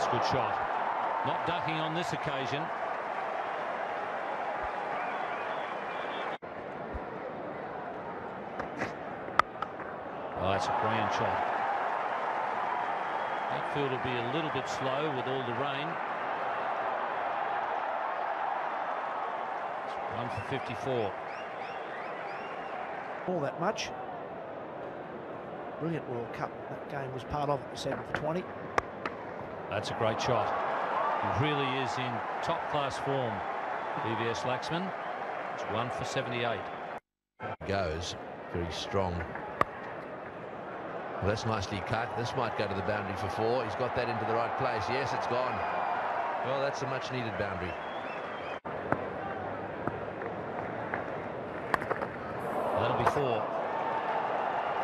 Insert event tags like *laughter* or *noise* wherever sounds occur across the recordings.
That's a good shot. Not ducking on this occasion. Oh, that's a grand shot. That field will be a little bit slow with all the rain. One for 54. All that much. Brilliant World Cup. That game was part of it, 7 for 20. That's a great shot. He really is in top class form. VVS Laxman. It's one for 78. Goes very strong. Well, that's nicely cut. This might go to the boundary for four. He's got that into the right place. Yes, it's gone. Well, that's a much needed boundary. That'll be four.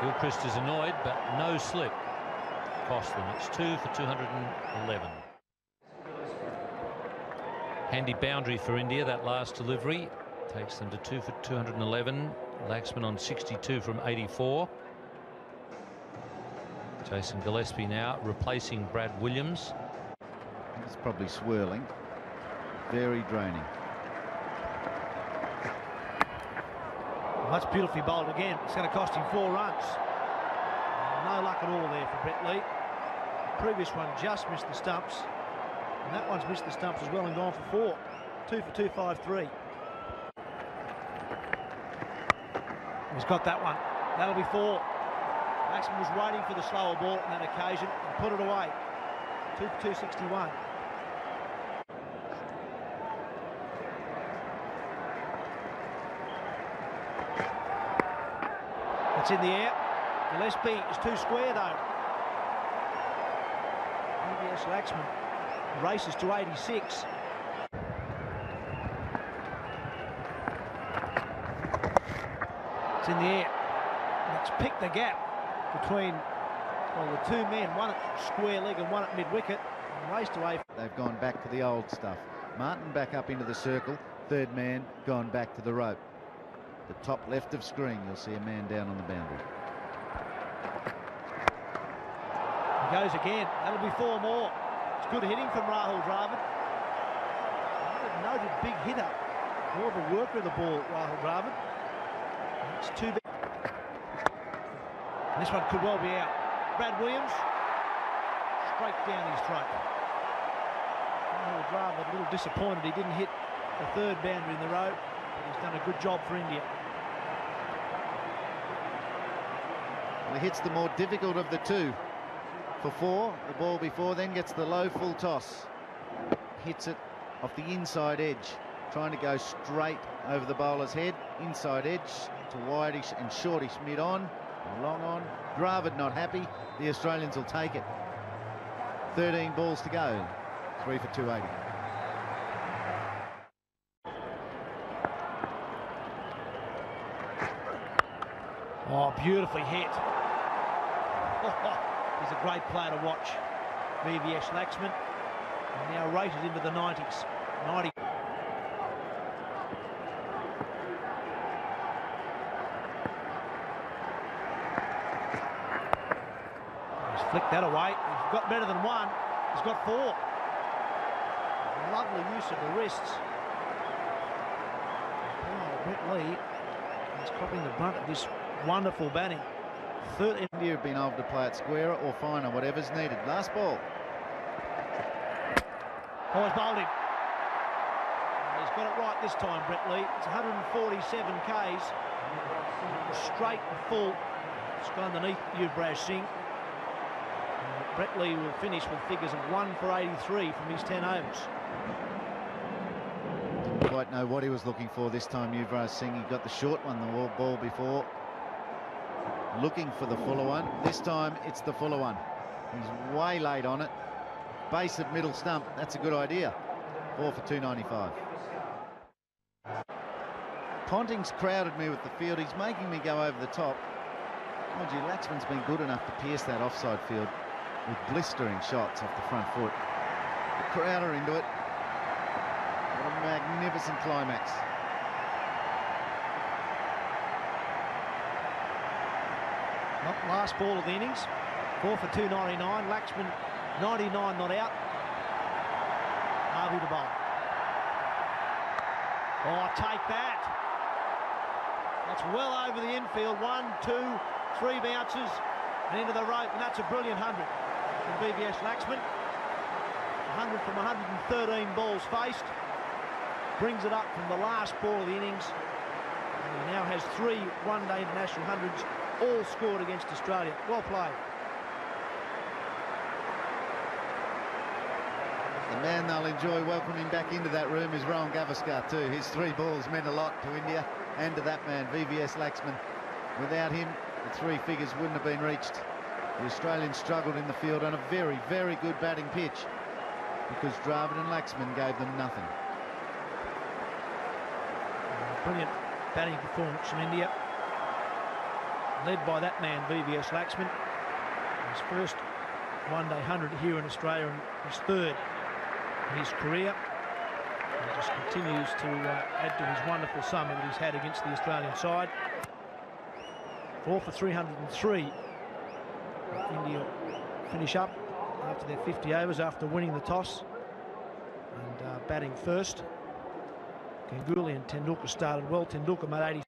Gilchrist is annoyed, but no slip. Cost them. It's two for 211. Handy boundary for India, that last delivery. Takes them to two for 211. Laxman on 62 from 84. Jason Gillespie now replacing Brad Williams. It's probably swirling. Very draining. Well, that's beautifully bowled again. It's going to cost him four runs. No luck at all there for Brett Lee. Previous one just missed the stumps. And that one's missed the stumps as well and gone for four. Two for two, five, three. He's got that one. That'll be four. Laxman was waiting for the slower ball on that occasion and put it away. Two for 261. It's in the air. Gillespie is too square though. Laxman races to 86. It's in the air. Let's pick the gap between well, the two men, one at square leg and one at mid wicket, and raced away. They've gone back to the old stuff. Martyn back up into the circle. Third man gone back to the rope. The top left of screen, you'll see a man down on the boundary. He goes again. That'll be four more. It's good hitting from Rahul Dravid. Noted big hitter. More of a worker of the ball, Rahul Dravid. It's too big. This one could well be out. Brad Williams, straight down his throat. Rahul Dravid a little disappointed he didn't hit the third boundary in the row, but he's done a good job for India. Well, he hits the more difficult of the two. For four, the ball before then gets the low full toss. Hits it off the inside edge, trying to go straight over the bowler's head. Inside edge to wideish and shortish mid on, long on. Dravid not happy. The Australians will take it. 13 balls to go. Three for 280. Oh, beautifully hit. *laughs* He's a great player to watch. VVS Laxman. And now rated into the 90s. 90. He's flicked that away. He's got better than one. He's got four. Lovely use of the wrists. Oh, Brett Lee is copping the brunt of this wonderful batting. 13. India have been able to play it squarer or finer, whatever's needed. Last ball. Oh, he's bowled him. He's got it right this time, Brett Lee. It's 147 Ks. Straight and full. It's gone underneath Yuvraj Singh. Brett Lee will finish with figures of 1 for 83 from his 10 overs. Quite know what he was looking for this time, Yuvraj Singh. He got the short one, the ball before. Looking for the fuller one. This time, it's the fuller one. He's way late on it. Base of middle stump. That's a good idea. Four for 295. Ponting's crowded me with the field. He's making me go over the top. Oh, Mind you, Laxman's been good enough to pierce that offside field with blistering shots off the front foot. The crowder into it. What a magnificent climax. Last ball of the innings. 4 for 299. Laxman 99 not out. Harvey to bowl. Oh, take that. That's well over the infield. One, two, three bounces and into the rope, and that's a brilliant 100 from VVS Laxman. 100 from 113 balls faced. Brings it up from the last ball of the innings. And he now has three one-day international hundreds, all scored against Australia. Well played. The man they'll enjoy welcoming back into that room is Rohan Gavaskar too. His three balls meant a lot to India and to that man, VVS Laxman. Without him, the three figures wouldn't have been reached. The Australians struggled in the field on a very, very good batting pitch because Dravid and Laxman gave them nothing. Brilliant batting performance from India. Led by that man, VVS Laxman. His first one-day 100 here in Australia and his third in his career. He just continues to uh, add to his wonderful summer that he's had against the Australian side. Four for 303. India finish up after their 50 overs after winning the toss and uh, batting first. Ganguly and Tendulkar started well. Tendulkar made 80.